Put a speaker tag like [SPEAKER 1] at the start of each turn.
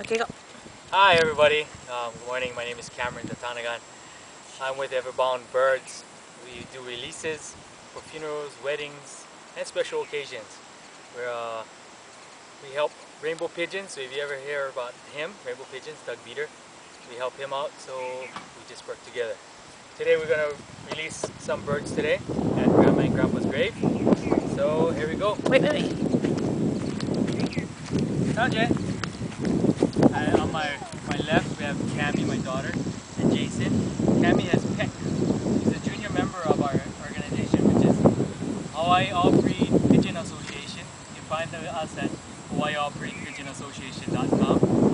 [SPEAKER 1] Okay, go.
[SPEAKER 2] Hi everybody, um, good morning. My name is Cameron Datanagan. I'm with Ewa Bound Birds. We do releases for funerals, weddings, and special occasions. Where uh, we help rainbow pigeons. So if you ever hear about him, rainbow pigeons, Doug Beater, we help him out. So we just work together. Today we're gonna release some birds today at Grandma and Grandpa's grave. So here we go.
[SPEAKER 1] Wait, wait, wait.
[SPEAKER 2] Uh, Cammy, my daughter, and Jason. Cammy has Peck. He's a junior member of our organization, which is Hawaii Offbreed Pigeon Association. You can find us at hawaiioffbreedpigeonassociation.com.